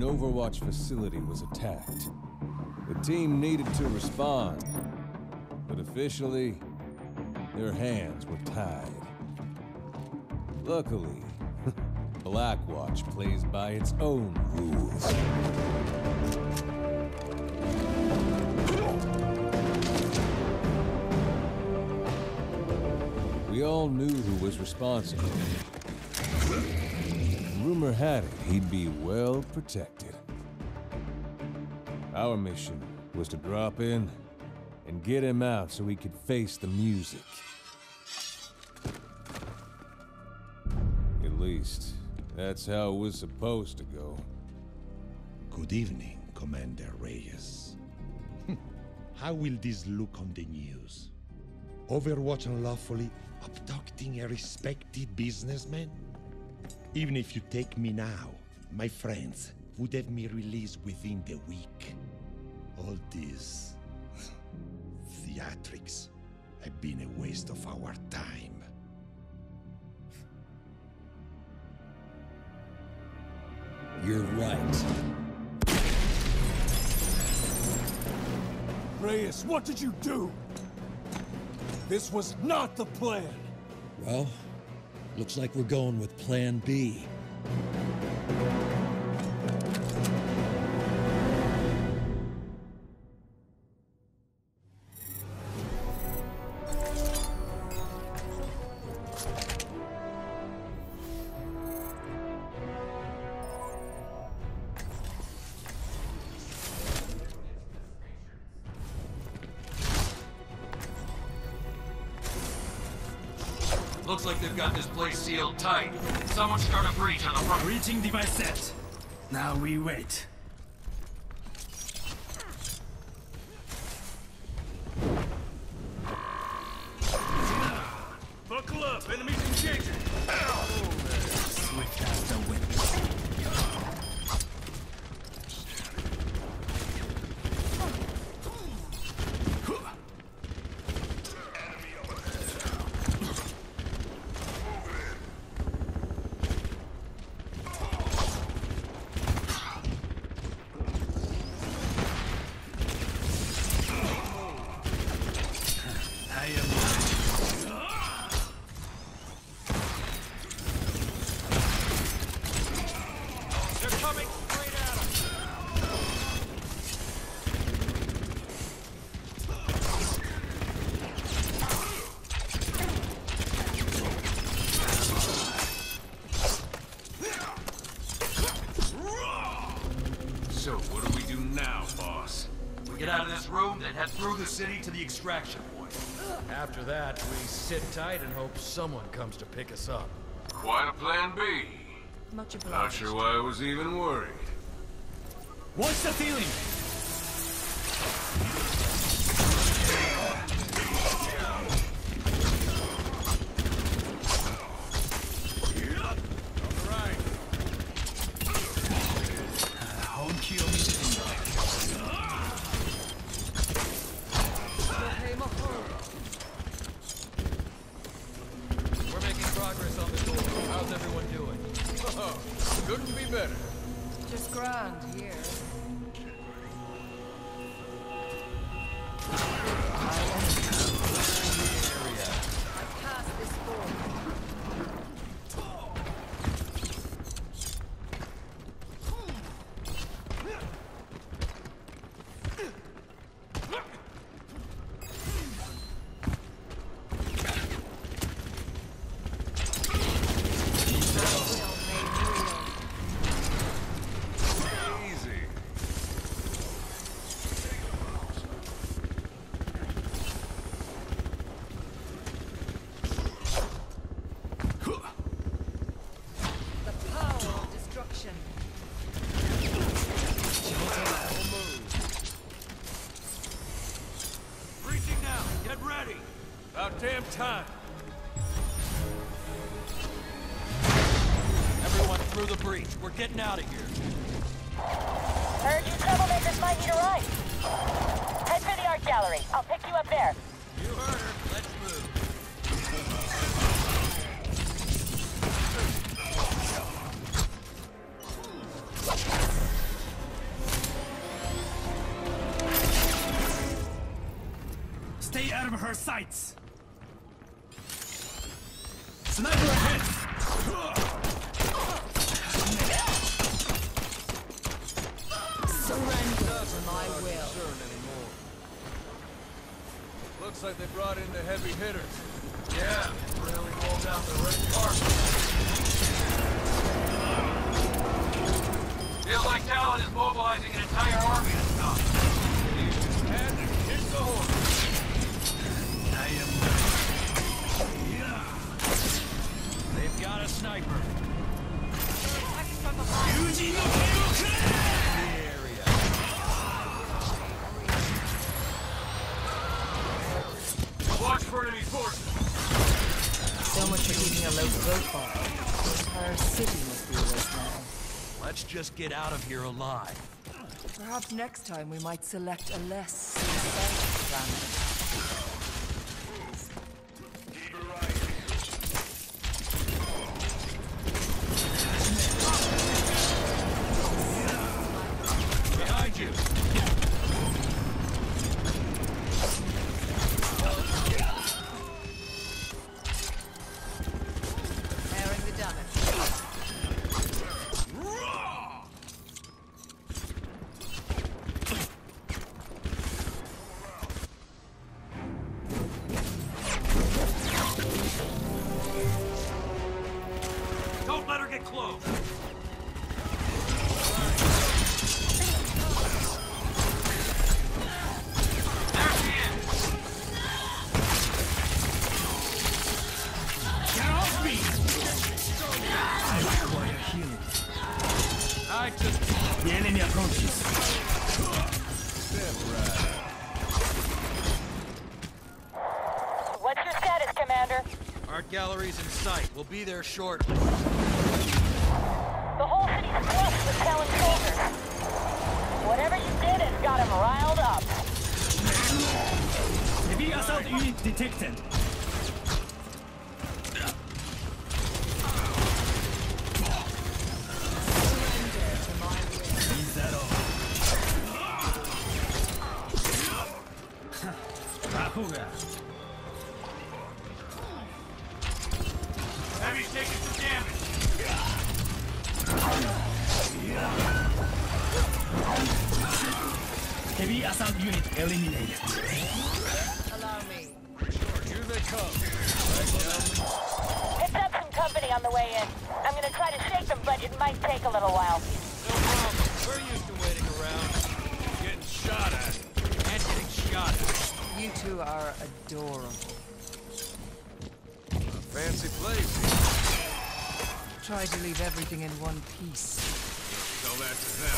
Overwatch facility was attacked. The team needed to respond, but officially, their hands were tied. Luckily, Blackwatch plays by its own rules. We all knew who was responsible. Rumor had it he'd be well protected. Our mission was to drop in and get him out so he could face the music. At least, that's how it was supposed to go. Good evening, Commander Reyes. How will this look on the news? Overwatch unlawfully abducting a respected businessman? Even if you take me now, my friends would have me released within the week. All this theatrics have been a waste of our time. You're right. Reyes, what did you do? This was not the plan. Well, looks like we're going with Plan B. on the front. Breaching device set. Now we wait. Buckle up, enemies engaging. Swift as the wind. City to the extraction point. After that, we sit tight and hope someone comes to pick us up. Quite a plan B. Much Not sure why I was even worried. What's the feeling? damn time. Everyone through the breach. We're getting out of here. Heard you troublemakers might need a ride. Head for the art gallery. I'll pick you up there. You heard her. Let's move. Stay out of her sights! Surrender will. Looks like they brought in the heavy hitters. Yeah, really out the. Feels like Talon is mobilizing an entire army sniper. Watch for enemy forces. So much for keeping a low profile. Entire city must be awake now. Let's just get out of here alive. Perhaps next time we might select a less suicidal planet. The enemy approaches. What's your status, Commander? Art gallery's in sight. We'll be there shortly. The whole city's flushed with Talon soldiers. Whatever you did has got him riled up. Heavy assault unit detected. Heavy's taking some damage. Heavy assault unit eliminated. Allow me. Here they come. Picked up some company on the way in. I'm gonna try to shake them, but it might take a little while. No problem. We're used to waiting around. Getting shot at. And getting shot at. You two are adorable. Fancy place. Try to leave everything in one piece. Tell that to them.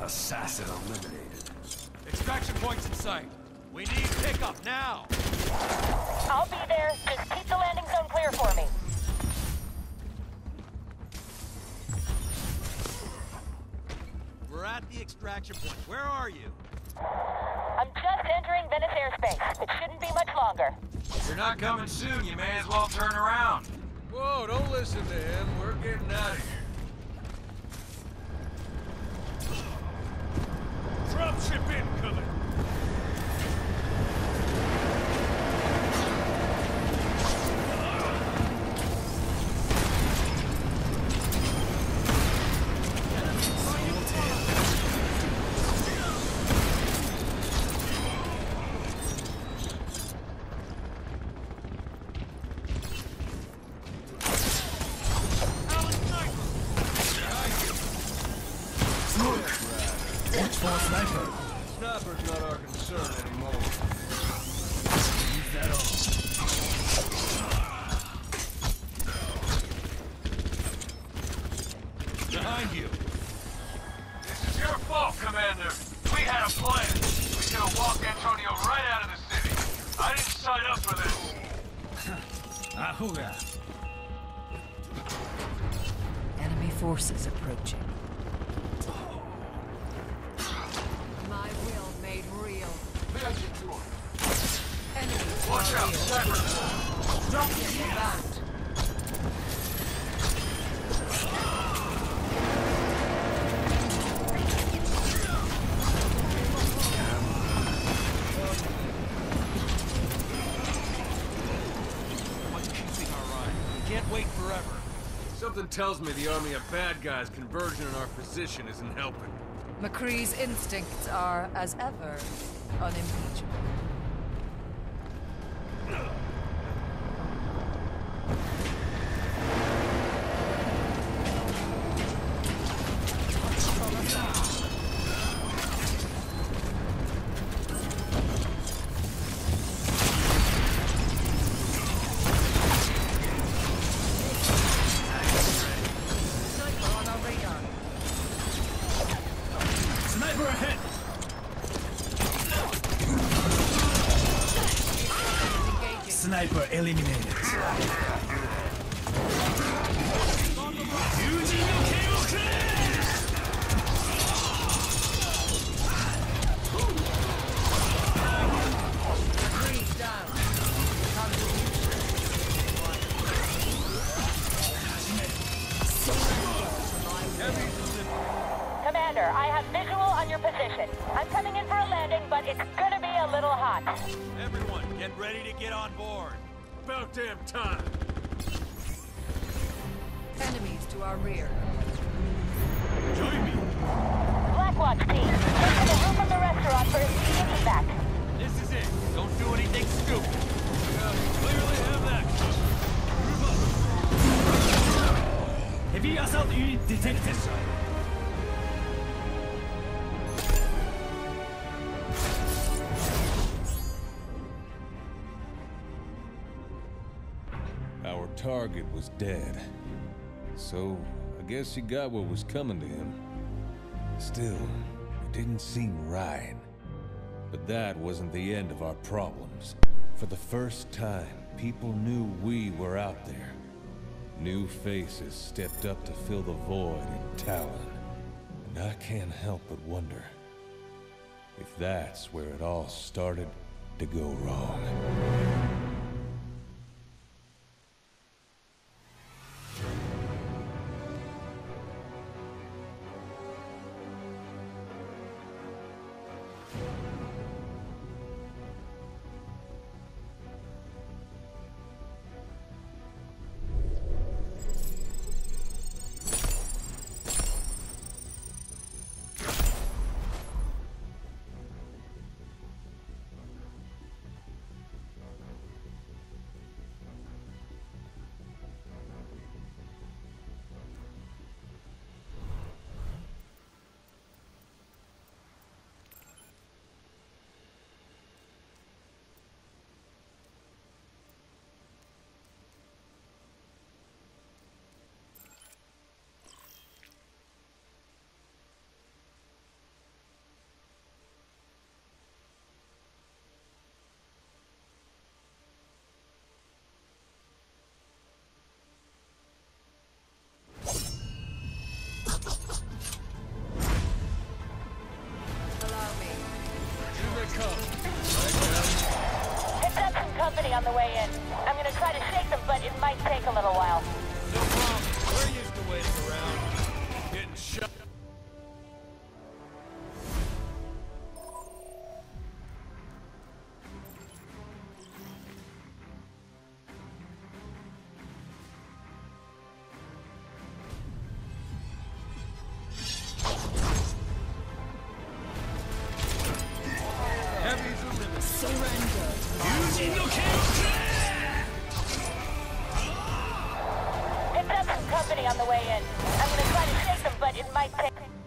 Assassin eliminated. Extraction points in sight. We need pickup now. I'll be there. Just keep extraction point. Where are you? I'm just entering Venice airspace. It shouldn't be much longer. If you're not coming soon, you may as well turn around. Whoa, don't listen to him. We're getting out of here. Dropship incoming. Watch for sniper. Sniper's not our concern anymore. Is that all? Keeping our ride? We can't wait forever. Something tells me the army of bad guys converging on our position isn't helping. McCree's instincts are, as ever, unimpeachable. Sniper About damn time! Enemies to our rear. Join me! Blackwatch team, get to the roof of the restaurant for immediate evac. This is it. Don't do anything stupid. Uh, clearly have that Heavy assault unit detected. Target was dead. So, I guess he got what was coming to him. Still, it didn't seem right. But that wasn't the end of our problems. For the first time, people knew we were out there. New faces stepped up to fill the void in Talon. And I can't help but wonder if that's where it all started to go wrong. me on the way in. I'm gonna try to shake them, but it might take a little while. No problem. We're used to waiting around. on the way in. I'm gonna try to chase them, but it might take...